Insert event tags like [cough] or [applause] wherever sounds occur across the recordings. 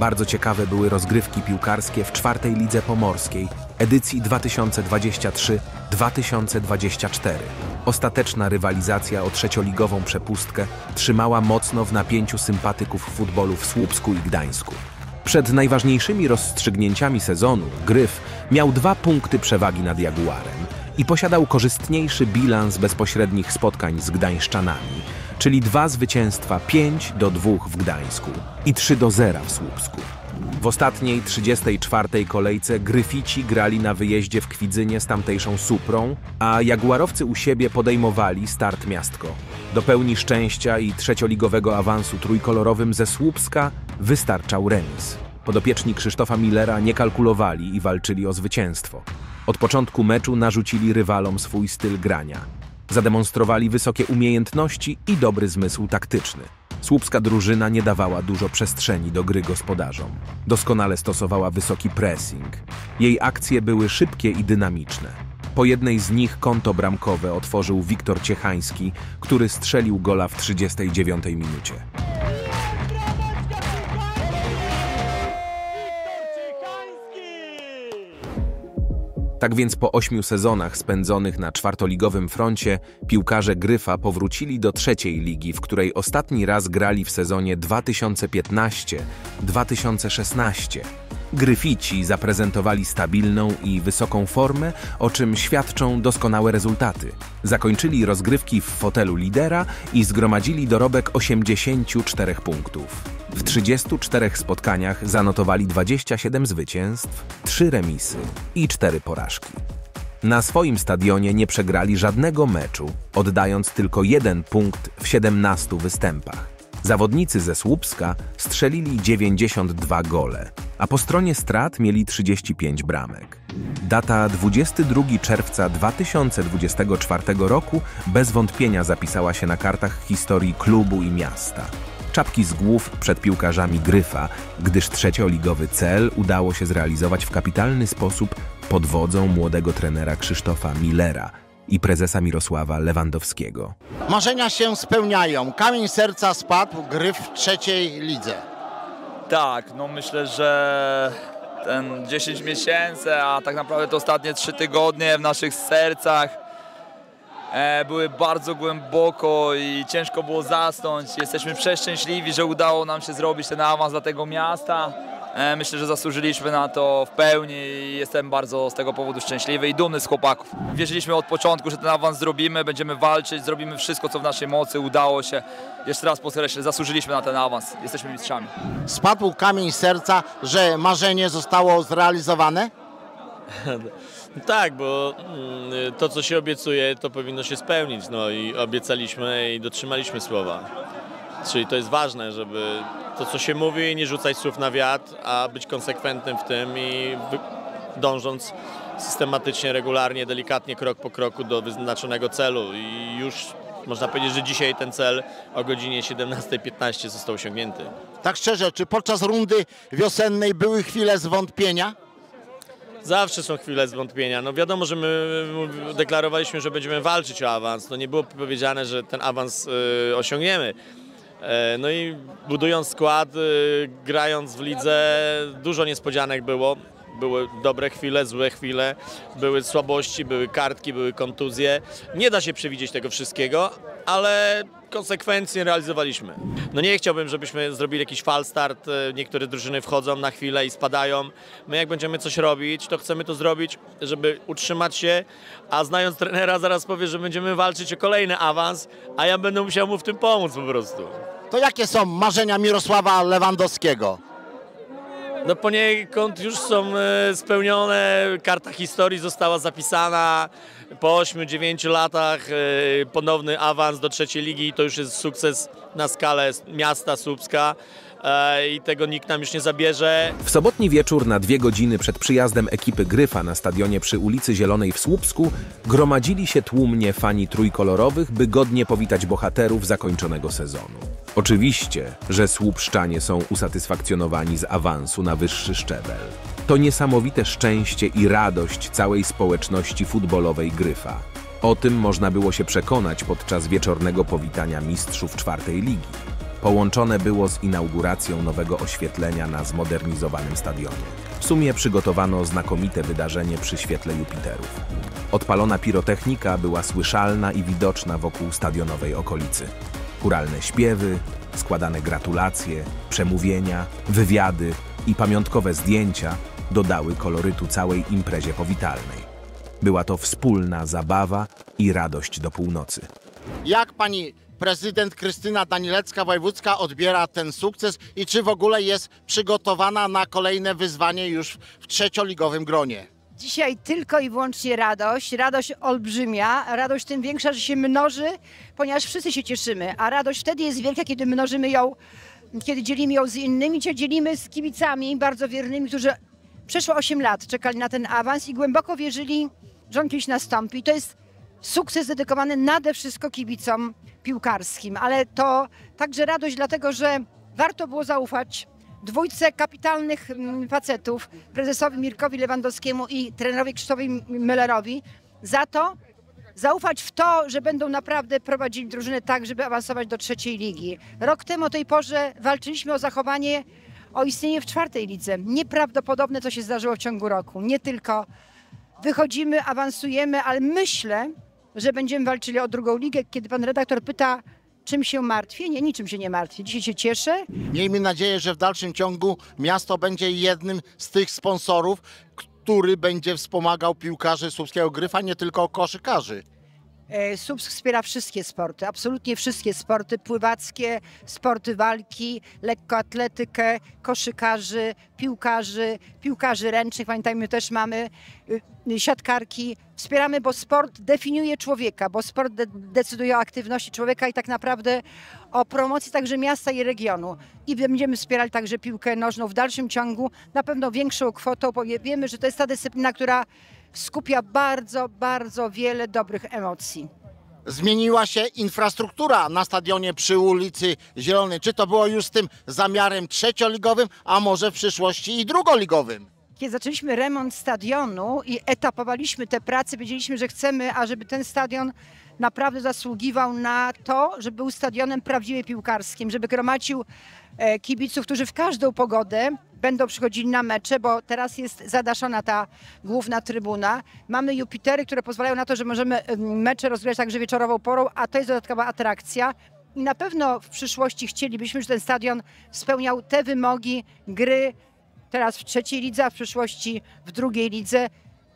Bardzo ciekawe były rozgrywki piłkarskie w czwartej lidze pomorskiej, edycji 2023-2024. Ostateczna rywalizacja o trzecioligową przepustkę trzymała mocno w napięciu sympatyków futbolu w Słupsku i Gdańsku. Przed najważniejszymi rozstrzygnięciami sezonu Gryf miał dwa punkty przewagi nad Jaguarem i posiadał korzystniejszy bilans bezpośrednich spotkań z Gdańszczanami, czyli dwa zwycięstwa 5 do 2 w Gdańsku i 3 do 0 w Słupsku. W ostatniej 34. kolejce Gryfici grali na wyjeździe w Kwidzynie z tamtejszą Suprą, a Jaguarowcy u siebie podejmowali start miastko. Do pełni szczęścia i trzecioligowego awansu trójkolorowym ze Słupska wystarczał remis. Podopieczni Krzysztofa Millera nie kalkulowali i walczyli o zwycięstwo. Od początku meczu narzucili rywalom swój styl grania. Zademonstrowali wysokie umiejętności i dobry zmysł taktyczny. Słupska drużyna nie dawała dużo przestrzeni do gry gospodarzom. Doskonale stosowała wysoki pressing. Jej akcje były szybkie i dynamiczne. Po jednej z nich konto bramkowe otworzył Wiktor Ciechański, który strzelił gola w 39 minucie. Tak więc po ośmiu sezonach spędzonych na czwartoligowym froncie, piłkarze Gryfa powrócili do trzeciej ligi, w której ostatni raz grali w sezonie 2015-2016. Gryfici zaprezentowali stabilną i wysoką formę, o czym świadczą doskonałe rezultaty. Zakończyli rozgrywki w fotelu lidera i zgromadzili dorobek 84 punktów. W 34 spotkaniach zanotowali 27 zwycięstw, 3 remisy i 4 porażki. Na swoim stadionie nie przegrali żadnego meczu, oddając tylko jeden punkt w 17 występach. Zawodnicy ze Słupska strzelili 92 gole, a po stronie strat mieli 35 bramek. Data 22 czerwca 2024 roku bez wątpienia zapisała się na kartach historii klubu i miasta. Czapki z głów przed piłkarzami Gryfa, gdyż trzecioligowy cel udało się zrealizować w kapitalny sposób pod wodzą młodego trenera Krzysztofa Millera i prezesa Mirosława Lewandowskiego. Marzenia się spełniają. Kamień serca spadł, gry w trzeciej lidze. Tak, no myślę, że ten 10 miesięcy, a tak naprawdę te ostatnie 3 tygodnie w naszych sercach e, były bardzo głęboko i ciężko było zasnąć. Jesteśmy przeszczęśliwi, że udało nam się zrobić ten awans dla tego miasta. E, myślę, że zasłużyliśmy na to w pełni i jestem bardzo z tego powodu szczęśliwy i dumny z chłopaków. Wierzyliśmy od początku, że ten awans zrobimy, będziemy walczyć, zrobimy wszystko, co w naszej mocy, udało się. Jeszcze raz podkreślę, zasłużyliśmy na ten awans, jesteśmy mistrzami. Spadł kamień serca, że marzenie zostało zrealizowane? [laughs] Tak, bo mm, to, co się obiecuje, to powinno się spełnić. No i obiecaliśmy i dotrzymaliśmy słowa. Czyli to jest ważne, żeby to, co się mówi, nie rzucać słów na wiatr, a być konsekwentnym w tym i dążąc systematycznie, regularnie, delikatnie, krok po kroku do wyznaczonego celu. I już można powiedzieć, że dzisiaj ten cel o godzinie 17.15 został osiągnięty. Tak szczerze, czy podczas rundy wiosennej były chwile zwątpienia? Zawsze są chwile zwątpienia. No wiadomo, że my deklarowaliśmy, że będziemy walczyć o awans. No nie było powiedziane, że ten awans y, osiągniemy. E, no i budując skład, y, grając w lidze, dużo niespodzianek było. Były dobre chwile, złe chwile, były słabości, były kartki, były kontuzje. Nie da się przewidzieć tego wszystkiego, ale konsekwencje realizowaliśmy. No nie chciałbym, żebyśmy zrobili jakiś fal start. E, niektóre drużyny wchodzą na chwilę i spadają. My jak będziemy coś robić, to chcemy to zrobić, żeby utrzymać się, a znając trenera zaraz powie, że będziemy walczyć o kolejny awans, a ja będę musiał mu w tym pomóc po prostu. To jakie są marzenia Mirosława Lewandowskiego? No poniekąd już są e, spełnione, karta historii została zapisana, po 8-9 latach e, ponowny awans do trzeciej ligi. To już jest sukces na skalę miasta Słupska i tego nikt nam już nie zabierze. W sobotni wieczór na dwie godziny przed przyjazdem ekipy Gryfa na stadionie przy ulicy Zielonej w Słupsku gromadzili się tłumnie fani trójkolorowych, by godnie powitać bohaterów zakończonego sezonu. Oczywiście, że słupszczanie są usatysfakcjonowani z awansu na wyższy szczebel. To niesamowite szczęście i radość całej społeczności futbolowej Gryfa. O tym można było się przekonać podczas wieczornego powitania mistrzów czwartej ligi. Połączone było z inauguracją nowego oświetlenia na zmodernizowanym stadionie. W sumie przygotowano znakomite wydarzenie przy świetle Jupiterów. Odpalona pirotechnika była słyszalna i widoczna wokół stadionowej okolicy. Kuralne śpiewy, składane gratulacje, przemówienia, wywiady i pamiątkowe zdjęcia dodały kolorytu całej imprezie powitalnej. Była to wspólna zabawa i radość do północy. Jak pani prezydent Krystyna Danilecka-Wojewódzka odbiera ten sukces i czy w ogóle jest przygotowana na kolejne wyzwanie już w trzecioligowym gronie? Dzisiaj tylko i wyłącznie radość, radość olbrzymia, radość tym większa, że się mnoży, ponieważ wszyscy się cieszymy, a radość wtedy jest wielka, kiedy mnożymy ją, kiedy dzielimy ją z innymi, czy dzielimy z kibicami bardzo wiernymi, którzy przeszło 8 lat czekali na ten awans i głęboko wierzyli, że on kiedyś nastąpi. To jest sukces dedykowany nade wszystko kibicom piłkarskim, ale to także radość dlatego, że warto było zaufać dwójce kapitalnych mm, facetów, prezesowi Mirkowi Lewandowskiemu i trenerowi Krzysztofowi Müllerowi, za to zaufać w to, że będą naprawdę prowadzić drużynę tak, żeby awansować do trzeciej ligi. Rok temu o tej porze walczyliśmy o zachowanie, o istnienie w czwartej lidze. Nieprawdopodobne, co się zdarzyło w ciągu roku. Nie tylko wychodzimy, awansujemy, ale myślę, że będziemy walczyli o drugą ligę. Kiedy pan redaktor pyta, czym się martwię? Nie, niczym się nie martwię. Dzisiaj się cieszę. Miejmy nadzieję, że w dalszym ciągu miasto będzie jednym z tych sponsorów, który będzie wspomagał piłkarzy Słupskiego Gryfa, nie tylko koszykarzy. E, Słupsk wspiera wszystkie sporty, absolutnie wszystkie sporty, pływackie, sporty walki, lekkoatletykę, koszykarzy, piłkarzy, piłkarzy ręcznych, pamiętajmy też mamy y, siatkarki. Wspieramy, bo sport definiuje człowieka, bo sport de decyduje o aktywności człowieka i tak naprawdę o promocji także miasta i regionu. I będziemy wspierali także piłkę nożną w dalszym ciągu, na pewno większą kwotą, bo wiemy, że to jest ta dyscyplina, która skupia bardzo, bardzo wiele dobrych emocji. Zmieniła się infrastruktura na stadionie przy ulicy Zielonej. Czy to było już z tym zamiarem trzecioligowym, a może w przyszłości i drugoligowym? Kiedy zaczęliśmy remont stadionu i etapowaliśmy te prace, wiedzieliśmy, że chcemy, ażeby ten stadion naprawdę zasługiwał na to, żeby był stadionem prawdziwie piłkarskim, żeby gromadził e, kibiców, którzy w każdą pogodę będą przychodzili na mecze, bo teraz jest zadaszona ta główna trybuna. Mamy Jupitery, które pozwalają na to, że możemy em, mecze rozgrywać także wieczorową porą, a to jest dodatkowa atrakcja. I na pewno w przyszłości chcielibyśmy, żeby ten stadion spełniał te wymogi gry teraz w trzeciej lidze, a w przyszłości w drugiej lidze.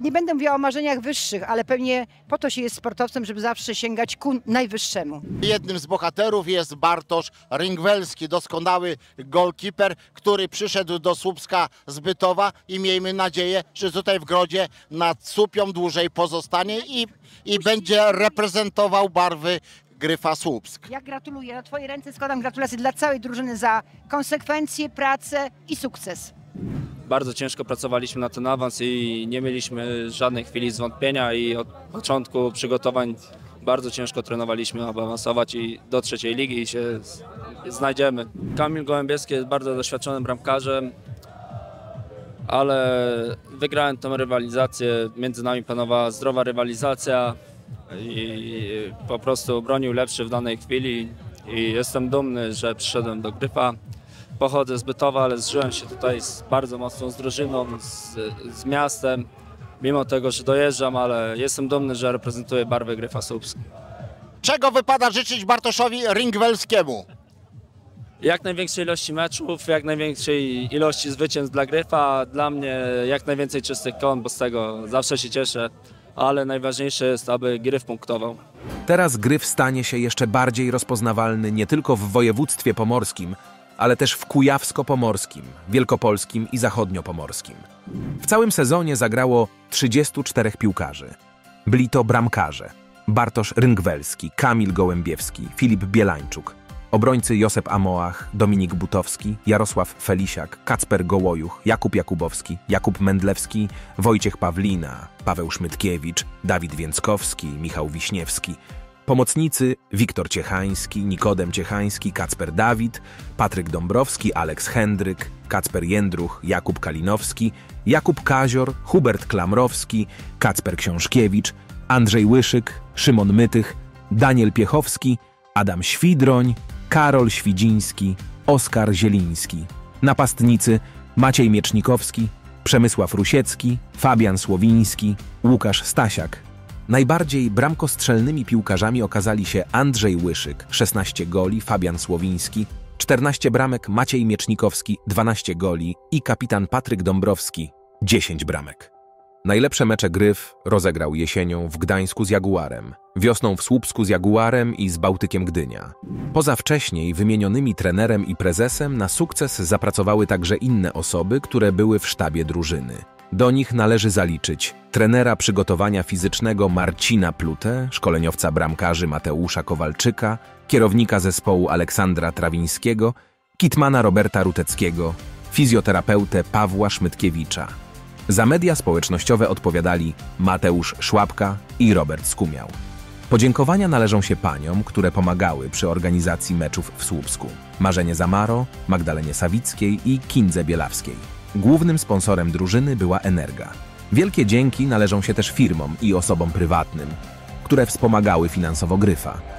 Nie będę mówiła o marzeniach wyższych, ale pewnie po to się jest sportowcem, żeby zawsze sięgać ku najwyższemu. Jednym z bohaterów jest Bartosz Ringwelski, doskonały golkiper, który przyszedł do Słupska z Bytowa i miejmy nadzieję, że tutaj w Grodzie nad Słupią dłużej pozostanie i, i będzie reprezentował barwy Gryfa Słupsk. Ja gratuluję. Na Twoje ręce składam gratulacje dla całej drużyny za konsekwencje, pracę i sukces. Bardzo ciężko pracowaliśmy na ten awans i nie mieliśmy żadnej chwili zwątpienia i od początku przygotowań bardzo ciężko trenowaliśmy, aby awansować i do trzeciej ligi i się znajdziemy. Kamil Gołębieski jest bardzo doświadczonym bramkarzem, ale wygrałem tę rywalizację, między nami panowała zdrowa rywalizacja i po prostu bronił lepszy w danej chwili i jestem dumny, że przyszedłem do Gryfa. Pochodzę z Bytowa, ale zżyłem się tutaj z bardzo mocną z drużyną, z, z miastem. Mimo tego, że dojeżdżam, ale jestem dumny, że reprezentuję barwy Gryfa Słupsk. Czego wypada życzyć Bartoszowi Ringwelskiemu? Jak największej ilości meczów, jak największej ilości zwycięstw dla Gryfa, dla mnie jak najwięcej czystych kąt, bo z tego zawsze się cieszę, ale najważniejsze jest, aby Gryf punktował. Teraz Gryf stanie się jeszcze bardziej rozpoznawalny nie tylko w województwie pomorskim, ale też w kujawsko-pomorskim, wielkopolskim i zachodniopomorskim. W całym sezonie zagrało 34 piłkarzy. Byli to bramkarze Bartosz Ryngwelski, Kamil Gołębiewski, Filip Bielańczuk, obrońcy Josep Amoach, Dominik Butowski, Jarosław Felisiak, Kacper Gołojuch, Jakub Jakubowski, Jakub Mędlewski, Wojciech Pawlina, Paweł Szmytkiewicz, Dawid Więckowski, Michał Wiśniewski, Pomocnicy Wiktor Ciechański, Nikodem Ciechański, Kacper Dawid, Patryk Dąbrowski, Aleks Hendryk, Kacper Jędruch, Jakub Kalinowski, Jakub Kazior, Hubert Klamrowski, Kacper Książkiewicz, Andrzej Łyszyk, Szymon Mytych, Daniel Piechowski, Adam Świdroń, Karol Świdziński, Oskar Zieliński. Napastnicy Maciej Miecznikowski, Przemysław Rusiecki, Fabian Słowiński, Łukasz Stasiak. Najbardziej bramkostrzelnymi piłkarzami okazali się Andrzej Łyszyk, 16 goli, Fabian Słowiński, 14 bramek Maciej Miecznikowski, 12 goli i kapitan Patryk Dąbrowski, 10 bramek. Najlepsze mecze Gryf rozegrał jesienią w Gdańsku z Jaguarem, wiosną w Słupsku z Jaguarem i z Bałtykiem Gdynia. Poza wcześniej wymienionymi trenerem i prezesem na sukces zapracowały także inne osoby, które były w sztabie drużyny. Do nich należy zaliczyć trenera przygotowania fizycznego Marcina Plutę, szkoleniowca bramkarzy Mateusza Kowalczyka, kierownika zespołu Aleksandra Trawińskiego, kitmana Roberta Ruteckiego, fizjoterapeutę Pawła Szmytkiewicza. Za media społecznościowe odpowiadali Mateusz Szłapka i Robert Skumiał. Podziękowania należą się paniom, które pomagały przy organizacji meczów w Słupsku. Marzenie Zamaro, Magdalenie Sawickiej i Kindze Bielawskiej. Głównym sponsorem drużyny była Energa. Wielkie dzięki należą się też firmom i osobom prywatnym, które wspomagały finansowo Gryfa.